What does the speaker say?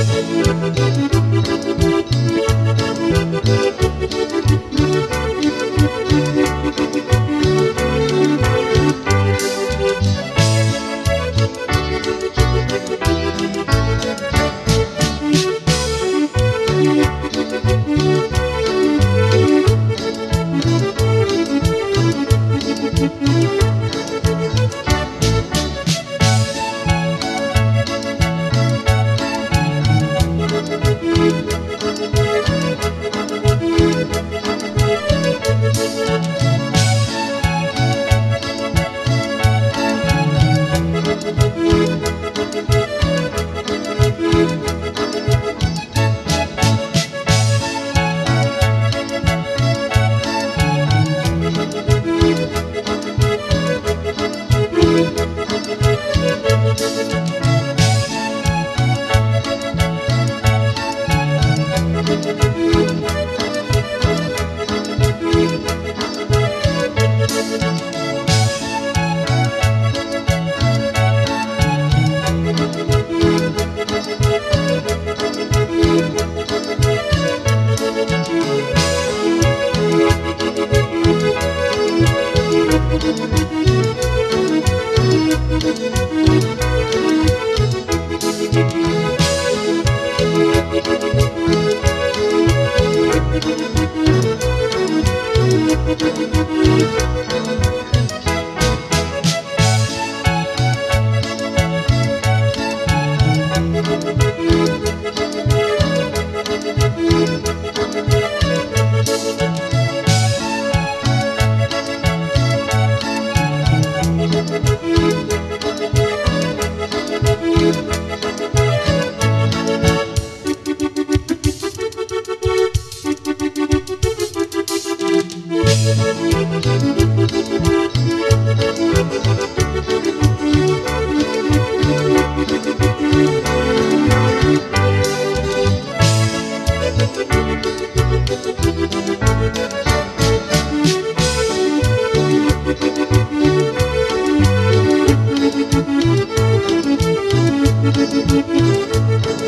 Música Música